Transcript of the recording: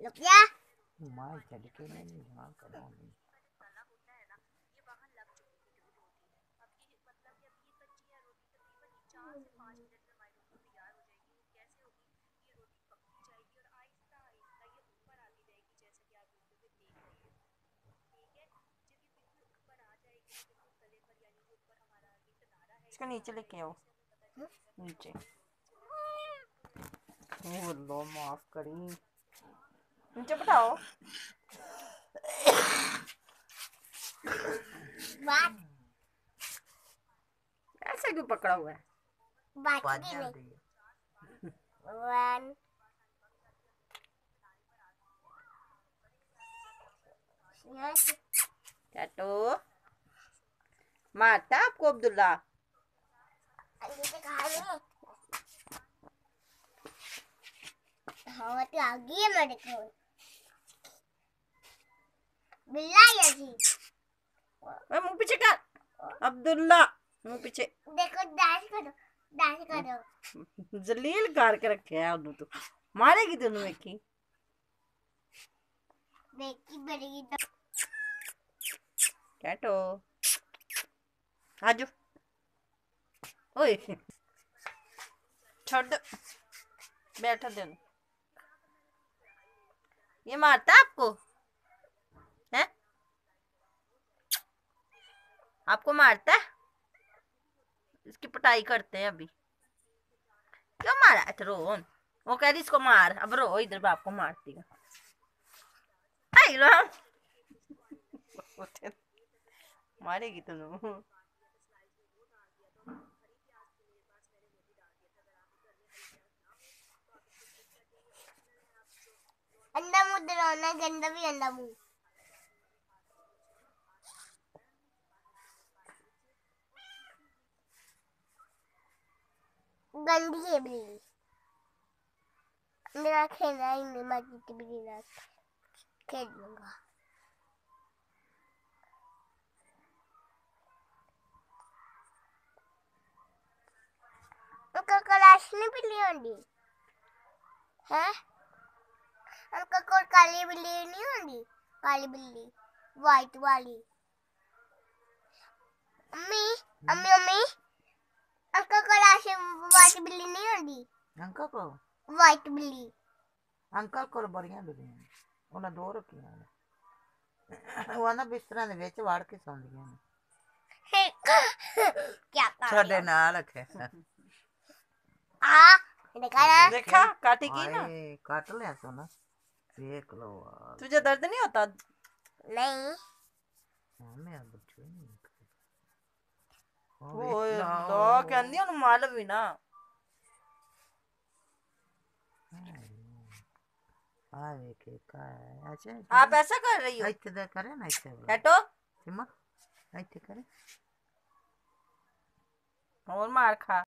रुक जा माँ चढ़ के नहीं इसको नीचे लेके आओ। नीचे। ओ लो माफ़ करी। नीचे बैठाओ बात ऐसे क्यों पकड़ा हुआ है वन टैटो मारता आपको अब्दुल्ला हाँ तो आ गई है मेरे को बिल्ला थी मुँह पीछे कर। अब्दुल्ला मुँह पीछे। देखो डांस करो डांस करो। जलील कर के रखे है उन्होंने तो। मारेगी तेनू वेखी देखी बड़ी तो। टैटो आजो। ओए। छोड़ दो। बैठा दे ये मारता आपको है आपको मारता है? इसकी पटाई करते हैं अभी। क्यों मारा अच्छा रो वो कह रही इसको मार। अब रो इधर बाप को मारती है। मारेगी तुम अंडा मुँह डरावना गंदा भी अंडा मुँह। गंदी है बिल्ली मेरा खेलना ही नहीं, मैं जीती बिल्ली ना खेल लूँगा उनका कलाश नहीं बिल्ली होंगी? है? उनका कोई काली बिल्ली नहीं होंगी? काली बिल्ली वाइट वाली। अम्मी अम्मी अम्मी वाइट बिल्ली नहीं होंगी अंकल को वाइट बिल्ली ਅੰਕਲ ਕੋਲ ਬੜੀਆਂ ਬਿੱਲੀਆਂ ਉਹਨਾਂ ਦੋ ਰੱਖੀਆਂ ਨੇ ਉਹ ਨਾ ਬਿਸਤਰਾਂ ਦੇ ਵਿੱਚ ਵੜ ਕੇ ਸੌਂਦੀਆਂ ਨੇ क्या कर ਸਾਡੇ ਨਾਲ ਰੱਖੇ आ देखा ना देखा काटेगी ना ਹਾਏ ਕੱਟ ਲਿਆ ਸੋਨਾ ਦੇਖ ਲਓ ਆ तुझे दर्द नहीं होता नहीं ਮੈਂ ਬੱਚੇ ਨਹੀਂ ओए लो कहंदी ਉਹਨੂੰ ਮਾਰ ਵੀ ਨਾ आवे के का अच्छा आप ऐसा कर रही हो? ऐसे दे करे ना ऐसे हटो. सिमा ऐसे करे. और मार खा.